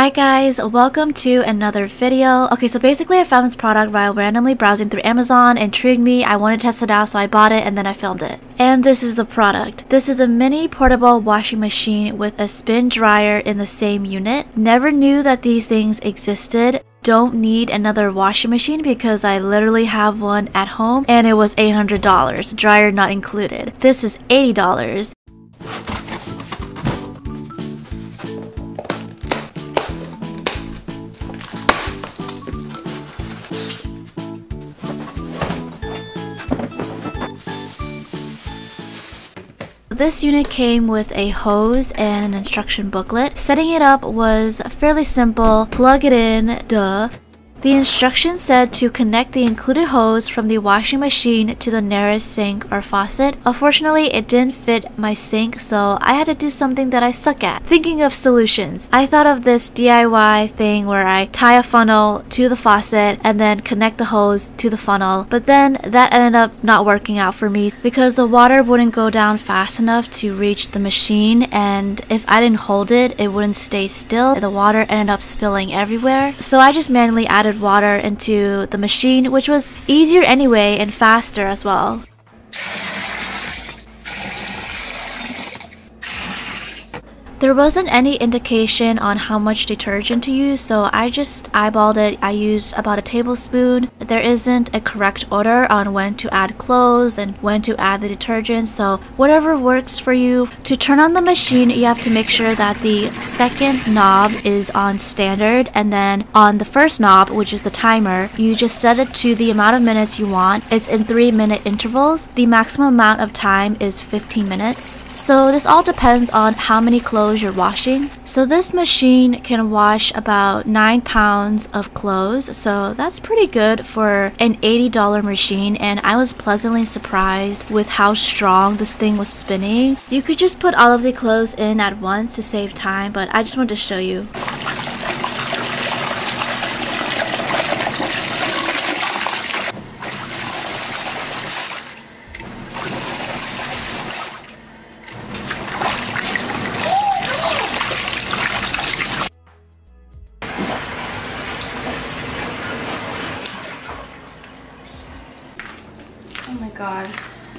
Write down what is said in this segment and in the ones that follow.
Hi guys, welcome to another video. Okay, so basically I found this product while randomly browsing through Amazon, intrigued me, I wanted to test it out so I bought it and then I filmed it. And this is the product. This is a mini portable washing machine with a spin dryer in the same unit. Never knew that these things existed don't need another washing machine because I literally have one at home and it was $800, dryer not included. This is $80. This unit came with a hose and an instruction booklet. Setting it up was fairly simple. Plug it in, duh. The instructions said to connect the included hose from the washing machine to the nearest sink or faucet. Unfortunately, it didn't fit my sink, so I had to do something that I suck at. Thinking of solutions, I thought of this DIY thing where I tie a funnel to the faucet and then connect the hose to the funnel, but then that ended up not working out for me because the water wouldn't go down fast enough to reach the machine, and if I didn't hold it, it wouldn't stay still. The water ended up spilling everywhere, so I just manually added water into the machine, which was easier anyway and faster as well. There wasn't any indication on how much detergent to use, so I just eyeballed it. I used about a tablespoon. There isn't a correct order on when to add clothes and when to add the detergent, so whatever works for you. To turn on the machine, you have to make sure that the second knob is on standard, and then on the first knob, which is the timer, you just set it to the amount of minutes you want. It's in 3 minute intervals. The maximum amount of time is 15 minutes. So this all depends on how many clothes clothes you're washing. So this machine can wash about 9 pounds of clothes, so that's pretty good for an $80 machine and I was pleasantly surprised with how strong this thing was spinning. You could just put all of the clothes in at once to save time, but I just wanted to show you. My god.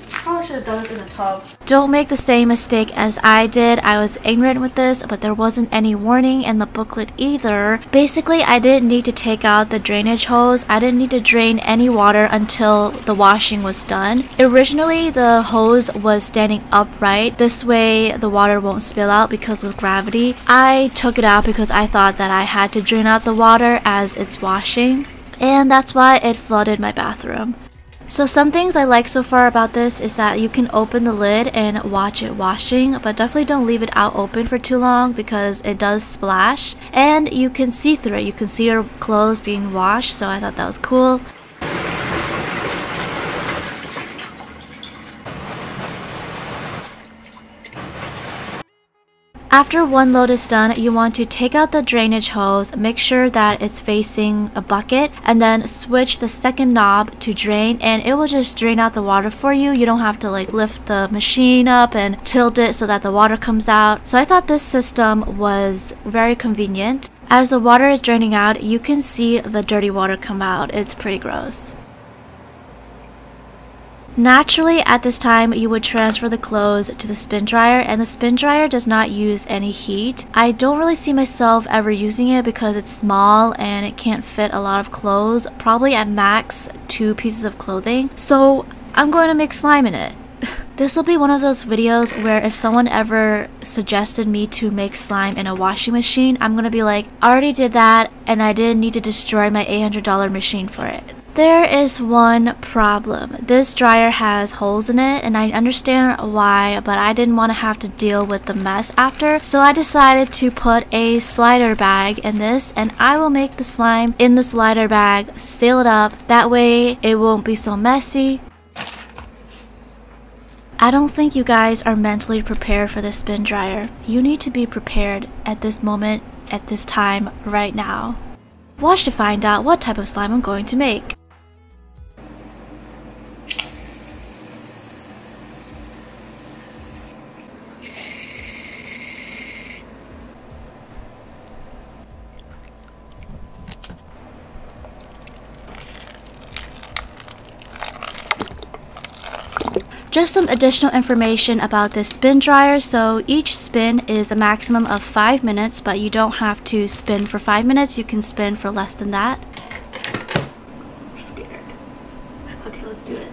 Probably should have done this in tub. Don't make the same mistake as I did. I was ignorant with this, but there wasn't any warning in the booklet either. Basically, I didn't need to take out the drainage hose. I didn't need to drain any water until the washing was done. Originally, the hose was standing upright. This way, the water won't spill out because of gravity. I took it out because I thought that I had to drain out the water as it's washing. And that's why it flooded my bathroom. So some things I like so far about this is that you can open the lid and watch it washing, but definitely don't leave it out open for too long because it does splash. And you can see through it, you can see your clothes being washed, so I thought that was cool. After one load is done, you want to take out the drainage hose, make sure that it's facing a bucket, and then switch the second knob to drain and it will just drain out the water for you. You don't have to like lift the machine up and tilt it so that the water comes out. So I thought this system was very convenient. As the water is draining out, you can see the dirty water come out. It's pretty gross. Naturally, at this time, you would transfer the clothes to the spin dryer, and the spin dryer does not use any heat. I don't really see myself ever using it because it's small and it can't fit a lot of clothes, probably at max two pieces of clothing. So I'm going to make slime in it. This will be one of those videos where if someone ever suggested me to make slime in a washing machine, I'm gonna be like, I already did that and I didn't need to destroy my $800 machine for it. There is one problem. This dryer has holes in it and I understand why, but I didn't want to have to deal with the mess after. So I decided to put a slider bag in this and I will make the slime in the slider bag, seal it up. That way it won't be so messy. I don't think you guys are mentally prepared for the spin dryer. You need to be prepared at this moment, at this time, right now. Watch to find out what type of slime I'm going to make. Just some additional information about this spin dryer. So each spin is a maximum of 5 minutes, but you don't have to spin for 5 minutes. You can spin for less than that. I'm scared. Okay, let's do it.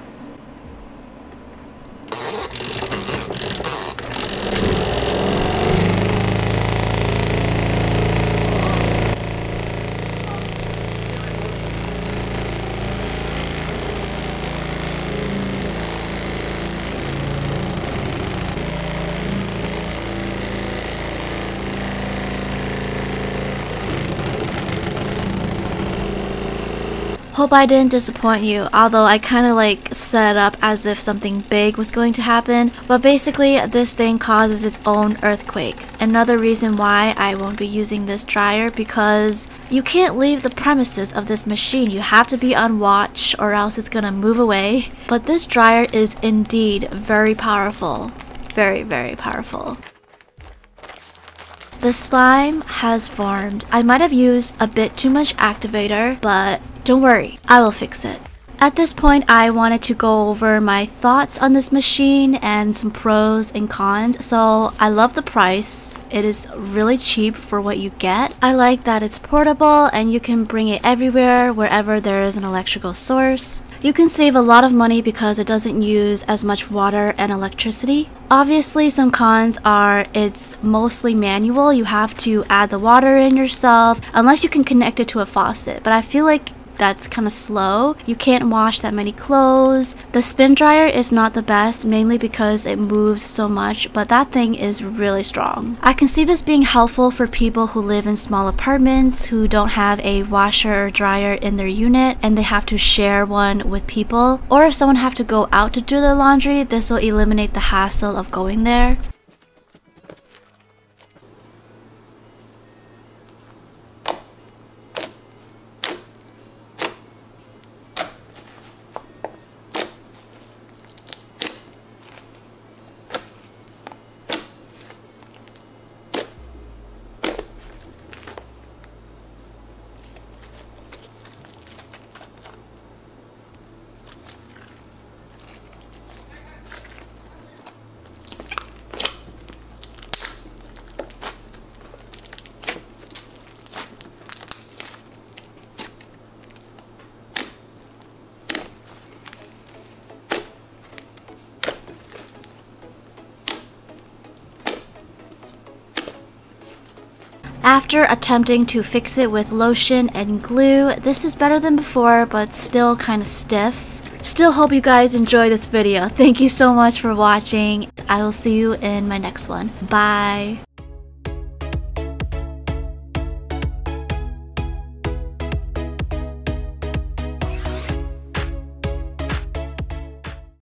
Hope I didn't disappoint you, although I kind of like set up as if something big was going to happen. But basically, this thing causes its own earthquake. Another reason why I won't be using this dryer because you can't leave the premises of this machine. You have to be on watch or else it's gonna move away. But this dryer is indeed very powerful. Very, very powerful. The slime has formed. I might have used a bit too much activator, but don't worry, I will fix it. At this point, I wanted to go over my thoughts on this machine and some pros and cons. So I love the price. It is really cheap for what you get. I like that it's portable and you can bring it everywhere, wherever there is an electrical source. You can save a lot of money because it doesn't use as much water and electricity. Obviously, some cons are it's mostly manual. You have to add the water in yourself unless you can connect it to a faucet. But I feel like that's kind of slow. You can't wash that many clothes. The spin dryer is not the best mainly because it moves so much, but that thing is really strong. I can see this being helpful for people who live in small apartments who don't have a washer or dryer in their unit and they have to share one with people. Or if someone have to go out to do their laundry, this will eliminate the hassle of going there. After attempting to fix it with lotion and glue, this is better than before but still kind of stiff. Still hope you guys enjoy this video. Thank you so much for watching. I will see you in my next one. Bye.